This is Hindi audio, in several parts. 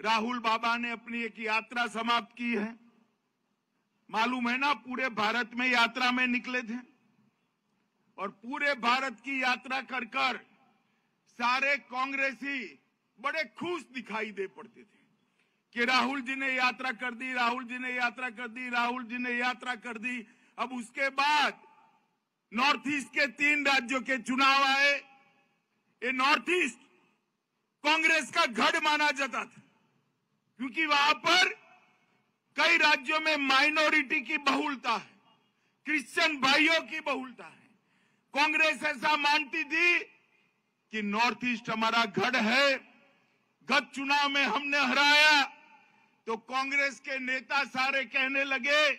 राहुल बाबा ने अपनी एक यात्रा समाप्त की है। मालूम है ना, पूरे भारत में यात्रा में निकले थे और पूरे भारत की यात्रा कर कर सारे कांग्रेसी बड़े खुश दिखाई दे पड़ते थे कि राहुल जी ने यात्रा कर दी, राहुल जी ने यात्रा कर दी, राहुल जी ने यात्रा कर दी। अब उसके बाद नॉर्थ ईस्ट के तीन राज्यों के चुनाव आए। ये नॉर्थ ईस्ट कांग्रेस का गढ़ माना जाता था। क्योंकि वहाँ पर कई राज्यों में माइनॉरिटी की बहुलता है, क्रिश्चियन भाइयों की बहुलता है। कांग्रेस ऐसा मानती थी कि नॉर्थ ईस्ट हमारा गढ़ है गत चुनाव में हमने हराया तो कांग्रेस के नेता सारे कहने लगे,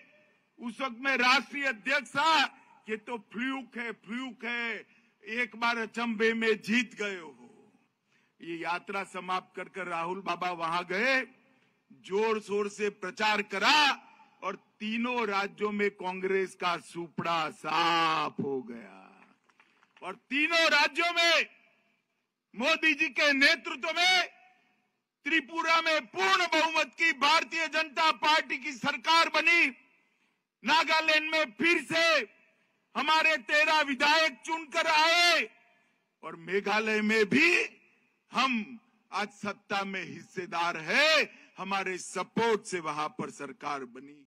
उस वक्त में राष्ट्रीय अध्यक्ष था कि तो फ्लूक है फ्लूक है, एक बार अचंबे में जीत गए हो। ये यात्रा समाप्त कर कर राहुल बाबा वहाँ गए। ज़ोर शोर से प्रचार करा और तीनों राज्यों में कांग्रेस का सुपड़ा साफ़ हो गया। और तीनों राज्यों में मोदी जी के नेतृत्व में त्रिपुरा में पूर्ण बहुमत की भारतीय जनता पार्टी की सरकार बनी। नागालैंड में फिर से हमारे तेरह विधायक चुनकर आए और मेघालय में भी हम आज सत्ता में हिस्सेदार है हमारे सपोर्ट से वहाँ पर सरकार बनी।